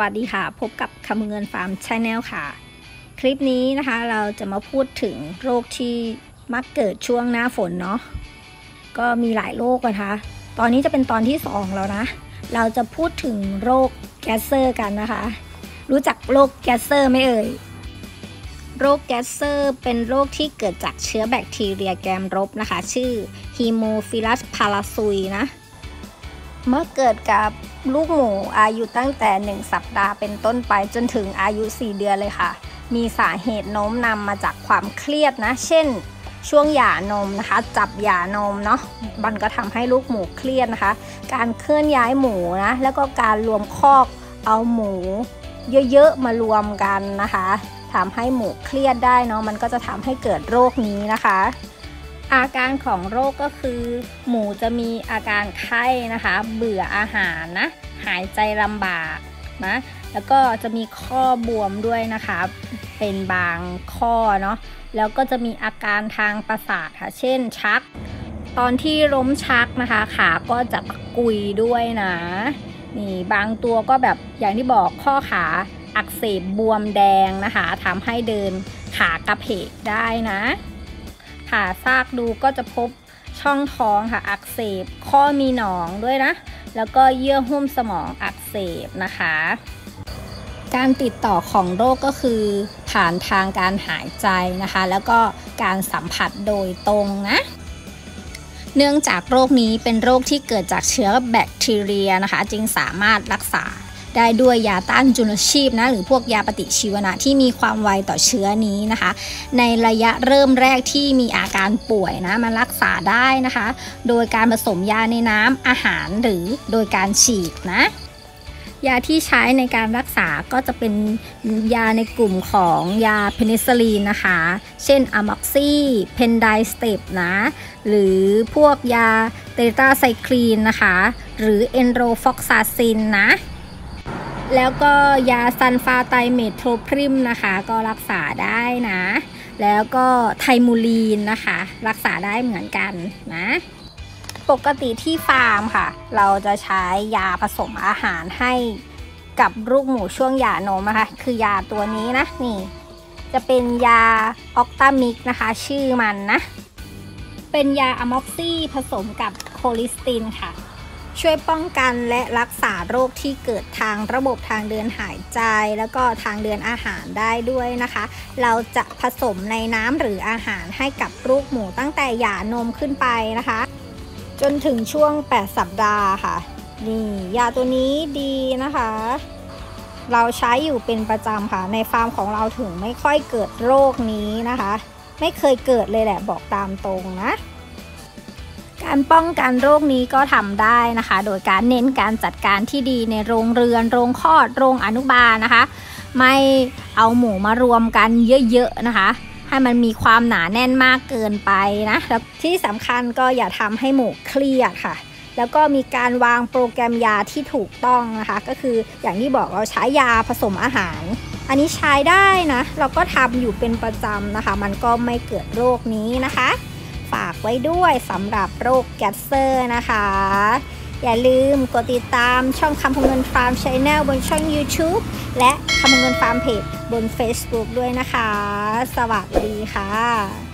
วัสดีค่ะ พบกับคำภูเงินฟาร์ม channel ค่ะ คลิปนี้นะคะเราจะมาพูดถึงโรคที่มักเกิดช่วงหน้าฝนเนาะก็มีหลายโรคนะคะ ตอนนี้จะเป็นตอนที่สองแล้วนะ เราจะพูดถึงโรค Glasser กันนะคะ รู้จักโรค Glasser ไหมเอ่ยโรค Glasser เป็นโรคที่เกิดจากเชื้อแบคทีเรียแกรมลบนะคะ ชื่อ Haemophilus parasuis นะ เมื่อเกิดกับ ลูกหมูอายุตั้งแต่ 1 สัปดาห์เป็นต้นไปจนถึงอายุ 4 เดือนเลยค่ะ มีสาเหตุโน้มนำมาจากความเครียดนะ เช่น ช่วงหย่านมนะคะ จับหย่านมเนาะมันก็ทำให้ลูกหมูเครียดนะคะ การเคลื่อนย้ายหมูนะ แล้วก็การรวมคอกเอาหมูเยอะๆมารวมกันนะคะทำให้หมูเครียดได้เนาะมันก็จะทำให้เกิดโรคนี้นะคะ อาการของโรคก็คือ หมูจะมีอาการไข้นะคะ เบื่ออาหารนะ หายใจลำบากนะ แล้วก็จะมีข้อบวมด้วยนะคะ เป็นบางข้อเนาะ แล้วก็จะมีอาการทางประสาทค่ะ เช่นชัก ตอนที่ล้มชักนะคะ ขาก็จะกุยด้วยนะ นี่บางตัวก็แบบอย่างที่บอกข้อขาอักเสบบวมแดงนะคะทำให้เดินขากระเพกได้นะ ผ่าซากดูก็จะพบช่องท้องค่ะอักเสบ ข้อมีหนองด้วยนะ แล้วก็เยื่อหุ้มสมองอักเสบนะคะ การติดต่อของโรคก็คือผ่านทางการหายใจนะคะ แล้วก็การสัมผัสโดยตรงนะเนื่องจากโรคนี้เป็นโรคที่เกิดจากเชื้อแบคทีเรียนะคะ จึงสามารถรักษา ได้ด้วยยาต้านจุลชีพนะหรือพวกยาปฏิชีวนะที่มีความไวต่อเชื้อนี้นะคะ ในระยะเริ่มแรกที่มีอาการป่วยนะมันรักษาได้นะคะ โดยการผสมยาในน้ำอาหารหรือโดยการฉีดนะยาที่ใช้ในการรักษาก็จะเป็นยาในกลุ่มของยาเพนิซิลีนนะคะ เช่น amoxy Pendistrep นะ หรือพวกยาเตตาไซคลีนนะคะ หรือ enrofloxacin นะ แล้วก็ยา sulfa trimethoprim นะคะ ก็รักษาได้นะ แล้วก็ tiamulin นะคะ รักษาได้เหมือนกันนะ ปกติที่ฟาร์มค่ะ เราจะใช้ยาผสมอาหารให้กับลูกหมูช่วงหย่านมนะคะ คือยาตัวนี้นะนี่ จะเป็นยาออกตามิกนะคะ ชื่อมันนะ เป็นยาอะม็อกซี่ผสมกับโคลิสตินค่ะ ช่วยป้องกันและรักษาโรคที่เกิดทางระบบทางเดินหายใจ แล้วก็ทางเดินอาหารได้ด้วยนะคะ เราจะผสมในน้ำหรืออาหารให้กับลูกหมูตั้งแต่หย่านมขึ้นไปนะคะ จนถึงช่วง 8 สัปดาห์ค่ะ นี่ยาตัวนี้ดีนะคะ เราใช้อยู่เป็นประจำค่ะ ในฟาร์มของเราถึงไม่ค่อยเกิดโรคนี้นะคะ ไม่เคยเกิดเลยแหละบอกตามตรงนะ การป้องกันโรคนี้ก็ทำได้นะคะ โดยการเน้นการจัดการที่ดีในโรงเรือน โรงคลอด โรงอนุบาลนะคะ ไม่เอาหมูมารวมกันเยอะๆนะคะให้มันมีความหนาแน่นมากเกินไปนะแล้วที่สำคัญก็อย่าทำให้หมูเครียดค่ะ แล้วก็มีการวางโปรแกรมยาที่ถูกต้องนะคะ ก็คืออย่างที่บอกเราใช้ยาผสมอาหาร อันนี้ใช้ได้นะ เราก็ทำอยู่เป็นประจำนะคะ มันก็ไม่เกิดโรคนี้นะคะ ฝากไว้ด้วยสำหรับโรค Glasser นะคะ อย่าลืมกดติดตามช่องคำภูเงินฟาร์ม channel บนช่อง YouTube และคำภูเงินฟาร์มเพจบน Facebook ด้วยนะคะ สวัสดีค่ะ